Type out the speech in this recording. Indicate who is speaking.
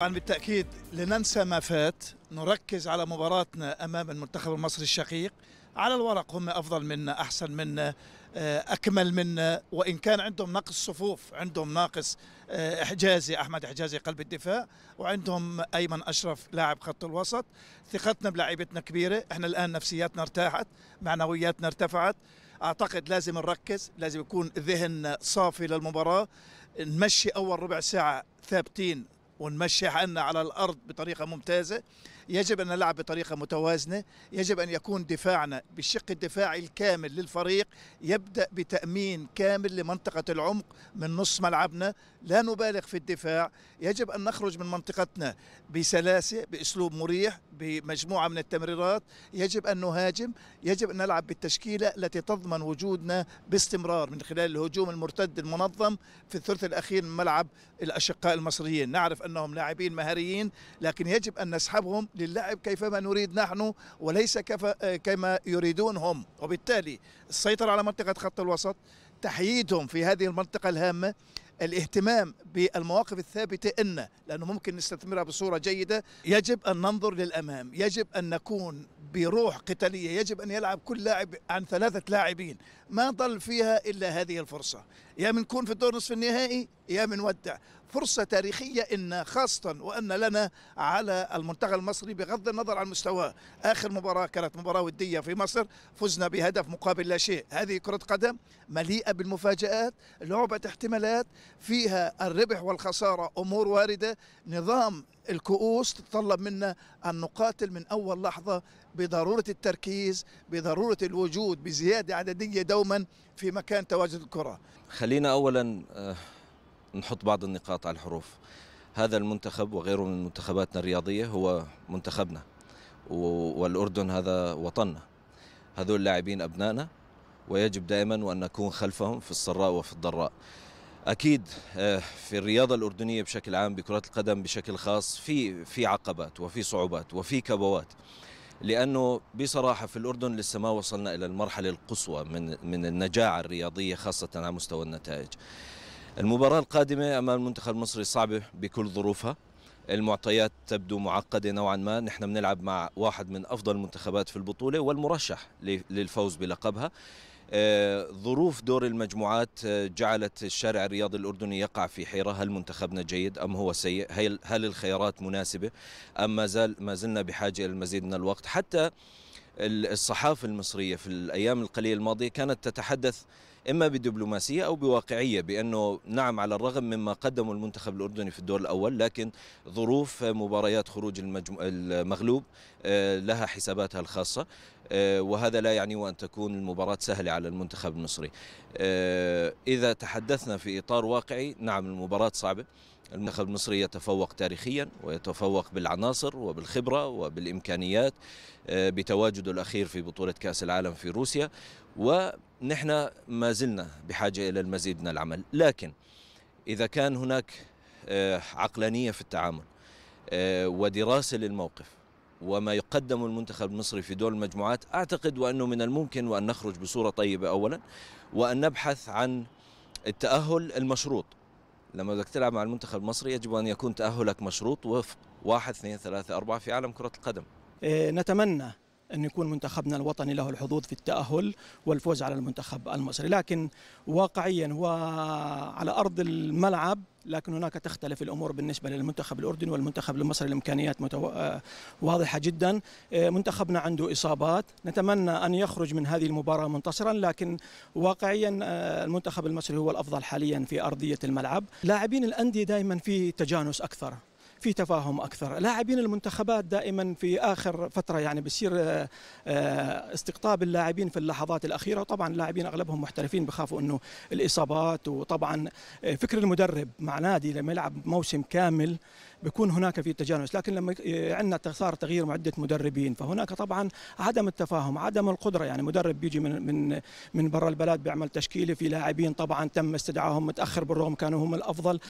Speaker 1: طبعا بالتأكيد لننسى ما فات نركز على مباراتنا أمام المنتخب المصري الشقيق. على الورق هم أفضل منا أحسن منا آه، أكمل منا. وإن كان عندهم نقص صفوف عندهم ناقص آه، حجازي أحمد حجازي قلب الدفاع وعندهم أيمن أشرف لاعب خط الوسط. ثقتنا بلاعيبتنا كبيرة إحنا الآن نفسياتنا ارتاحت معنوياتنا ارتفعت. أعتقد لازم نركز لازم يكون ذهن صافي للمباراة. نمشي أول ربع ساعة ثابتين ونمشي حالنا على الأرض بطريقة ممتازة. يجب أن نلعب بطريقة متوازنة يجب أن يكون دفاعنا بالشق الدفاعي الكامل للفريق يبدأ بتأمين كامل لمنطقة العمق من نص ملعبنا لا نبالغ في الدفاع. يجب أن نخرج من منطقتنا بسلاسة بأسلوب مريح بمجموعة من التمريرات. يجب أن نهاجم يجب أن نلعب بالتشكيلة التي تضمن وجودنا باستمرار من خلال الهجوم المرتد المنظم في الثلث الأخير من ملعب الأشقاء المصريين. نعرف أنهم لاعبين مهاريين لكن يجب أن نسحبهم للعب كيفما نريد نحن وليس كيف كما يريدون هم. وبالتالي السيطرة على منطقة خط الوسط تحييدهم في هذه المنطقة الهامة. الاهتمام بالمواقف الثابتة إن لأنه ممكن نستثمرها بصورة جيدة يجب أن ننظر للأمام. يجب أن نكون بروح قتالية. يجب أن يلعب كل لاعب عن ثلاثة لاعبين. ما ضل فيها إلا هذه الفرصة. يا منكون في الدور نصف النهائي يا منودع فرصة تاريخية إن خاصة وأن لنا على المنتخب المصري بغض النظر عن مستواه. آخر مباراة كانت مباراة ودية في مصر فزنا بهدف مقابل لا شيء. هذه كرة قدم مليئة بالمفاجآت لعبة احتمالات فيها الربح والخسارة أمور واردة. نظام الكؤوس تتطلب منا أن نقاتل من أول لحظة بضرورة التركيز بضرورة الوجود بزيادة عددية دوما في مكان تواجد الكرة.
Speaker 2: خلينا أولا آه، نحط بعض النقاط على الحروف. هذا المنتخب وغيره من منتخباتنا الرياضية هو منتخبنا والأردن هذا وطننا. هذول لاعبين أبنائنا ويجب دائما وأن نكون خلفهم في السراء وفي الضراء. أكيد آه، في الرياضة الأردنية بشكل عام بكرة القدم بشكل خاص في في عقبات وفي صعوبات وفي كبوات. لأنه بصراحة في الأردن لسه ما وصلنا إلى المرحلة القصوى من من النجاعة الرياضية خاصة على مستوى النتائج. المباراة القادمة أمام المنتخب المصري صعبة بكل ظروفها. المعطيات تبدو معقدة نوعا ما. نحن بنلعب مع واحد من أفضل المنتخبات في البطولة والمرشح للفوز بلقبها. ظروف دور المجموعات آه، جعلت الشارع الرياضي الأردني يقع في حيرة. هل منتخبنا جيد أم هو سيء؟ هل الخيارات مناسبة أم ما, زال ما زلنا بحاجة إلى المزيد من الوقت؟ حتى الصحافة المصرية في الأيام القليلة الماضية كانت تتحدث إما بدبلوماسية أو بواقعية بأنه نعم على الرغم مما قدمه المنتخب الأردني في الدور الأول لكن ظروف مباريات خروج المغلوب آه، لها حساباتها الخاصة. آه، وهذا لا يعني أن تكون المباراة سهلة على المنتخب المصري. آه، إذا تحدثنا في إطار واقعي نعم المباراة صعبة. المنتخب المصري يتفوق تاريخيا ويتفوق بالعناصر وبالخبرة وبالإمكانيات بتواجده الأخير في بطولة كأس العالم في روسيا. ونحن ما زلنا بحاجة إلى المزيد من العمل. لكن إذا كان هناك آه، عقلانية في التعامل آه، ودراسة للموقف وما يقدم المنتخب المصري في دور المجموعات أعتقد وأنه من الممكن وأن نخرج بصورة طيبة أولا وأن نبحث عن التأهل المشروط. لما بدك تلعب مع المنتخب المصري يجب أن يكون تأهلك مشروط وفق واحد اثنين ثلاثة أربعة في عالم كرة القدم.
Speaker 3: إيه، نتمنى أن يكون منتخبنا الوطني له الحظوظ في التأهل والفوز على المنتخب المصري. لكن واقعيا وعلى أرض الملعب لكن هناك تختلف الأمور بالنسبة للمنتخب الأردني والمنتخب المصري الامكانيات متو... آه، واضحة جدا. آه، منتخبنا عنده إصابات. نتمنى أن يخرج من هذه المباراة منتصرا لكن واقعيا آه، المنتخب المصري هو الأفضل حاليا في أرضية الملعب. لاعبين الأندية دائما في تجانس أكثر. في تفاهم أكثر. لاعبين المنتخبات دائما في آخر فترة يعني بصير آه، آه، استقطاب اللاعبين في اللحظات الأخيرة وطبعا اللاعبين أغلبهم محترفين بخافوا إنه الإصابات وطبعا آه، فكر المدرب مع نادي لما يلعب موسم كامل بيكون هناك في تجانس. لكن لما عندنا صار تغيير معده مدربين فهناك طبعا عدم التفاهم عدم القدرة. يعني مدرب بيجي من من من برا البلد بيعمل تشكيلة في لاعبين طبعا تم استدعائهم متأخر بالرغم كانوا هم الأفضل.